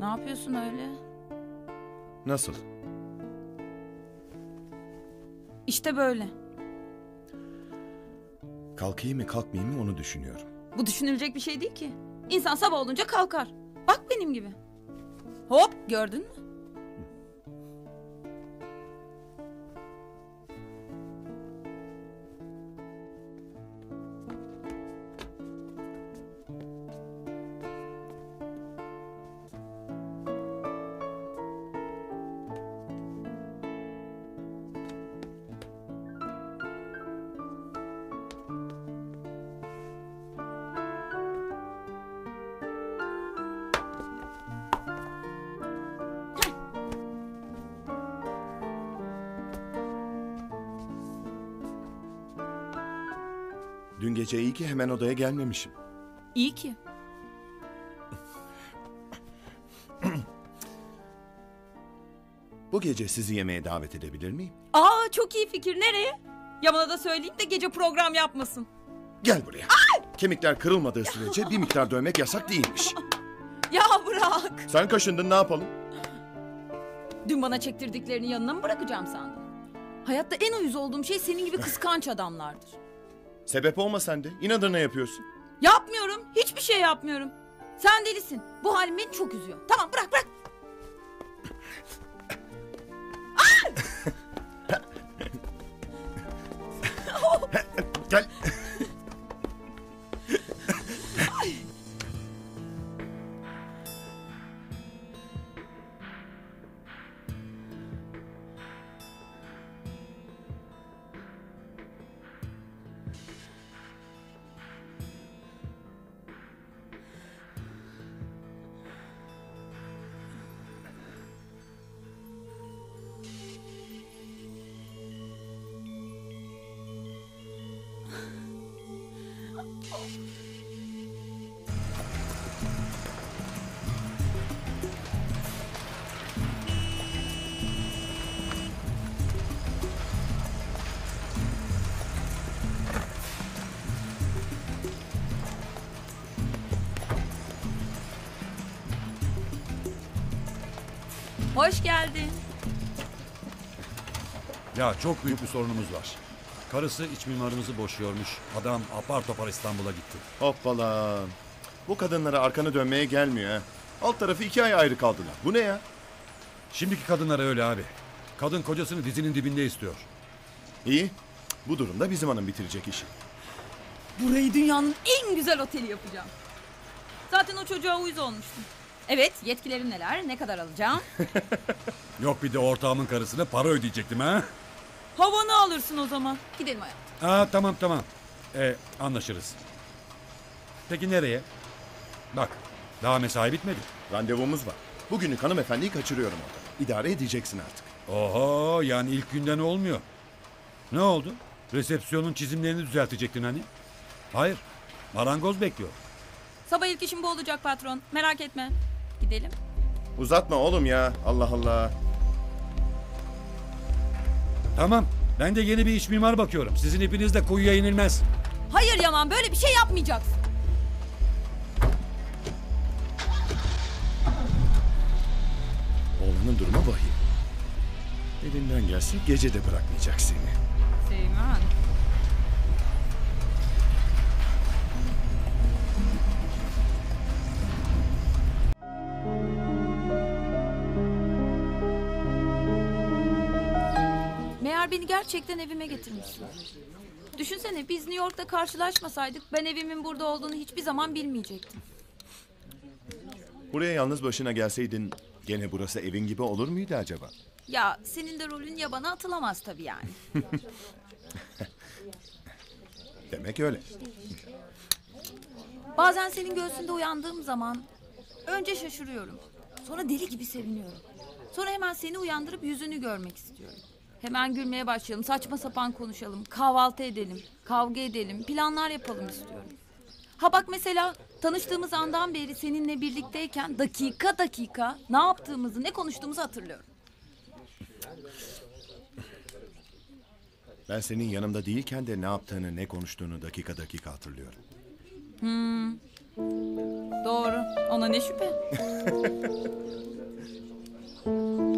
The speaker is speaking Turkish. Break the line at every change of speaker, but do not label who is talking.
Ne yapıyorsun öyle?
Nasıl?
İşte böyle.
Kalkayım mı kalkmayayım mı onu düşünüyorum.
Bu düşünülecek bir şey değil ki. İnsan sabah olunca kalkar. Bak benim gibi. Hop gördün mü?
Dün gece iyi ki hemen odaya gelmemişim.
İyi ki.
Bu gece sizi yemeğe davet edebilir miyim?
Aa çok iyi fikir. Nereye? Yaman'a da söyleyeyim de gece program yapmasın.
Gel buraya. Kemikler kırılmadığı sürece bir miktar dövmek yasak değilmiş.
Ya bırak.
Sen kaşındın ne yapalım?
Dün bana çektirdiklerini yanına mı bırakacağım sandın? Hayatta en uyuz olduğum şey senin gibi kıskanç adamlardır.
Sebep olma sen de. İnadına yapıyorsun.
Yapmıyorum. Hiçbir şey yapmıyorum. Sen delisin. Bu halim beni çok üzüyor. Tamam bırak bırak. Hoş geldin.
Ya çok büyük bir sorunumuz var. Karısı iç mimarımızı boşuyormuş. Adam apar topar İstanbul'a gitti.
Hoppala. Bu kadınlara arkanı dönmeye gelmiyor ha. Alt tarafı iki ay ayrı kaldılar. Bu ne ya?
Şimdiki kadınlar öyle abi. Kadın kocasını dizinin dibinde istiyor.
İyi. Bu durumda bizim hanım bitirecek işi.
Burayı dünyanın en güzel oteli yapacağım. Zaten o çocuğa uyuz olmuştum. Evet, yetkilerim neler, ne kadar alacağım?
Yok bir de ortağımın karısına para ödeyecektim ha.
Havanı alırsın o zaman. Gidelim hayatım.
Aa tamam tamam. Ee, anlaşırız. Peki nereye? Bak daha mesai bitmedi.
Randevumuz var. Bugünlük hanımefendiyi kaçırıyorum orada. İdare edeceksin artık.
Oho yani ilk günden olmuyor. Ne oldu? Resepsiyonun çizimlerini düzeltecektin hani. Hayır. Marangoz bekliyor.
Sabah ilk işim bu olacak patron. Merak etme. Gidelim.
Uzatma oğlum ya. Allah Allah.
Tamam. Ben de yeni bir iç mimar bakıyorum. Sizin ipiniz de kuyuya inilmez.
Hayır Yaman, böyle bir şey yapmayacaksın.
Oğlanın durumu vahim. Elinden gelse gece de bırakmayacak seni.
Seymen. Meğer beni gerçekten evime getirmişsin. Düşünsene biz New York'ta karşılaşmasaydık ben evimin burada olduğunu hiçbir zaman bilmeyecektim.
Buraya yalnız başına gelseydin gene burası evin gibi olur muydu acaba?
Ya senin de rolün yabana atılamaz tabii yani.
Demek öyle.
Bazen senin göğsünde uyandığım zaman önce şaşırıyorum. Sonra deli gibi seviniyorum. Sonra hemen seni uyandırıp yüzünü görmek istiyorum. Hemen gülmeye başlayalım, saçma sapan konuşalım, kahvaltı edelim, kavga edelim, planlar yapalım istiyorum. Ha bak mesela tanıştığımız andan beri seninle birlikteyken dakika dakika ne yaptığımızı, ne konuştuğumuzu hatırlıyorum.
Ben senin yanımda değilken de ne yaptığını, ne konuştuğunu dakika dakika hatırlıyorum.
Doğru, ona ne şüphe.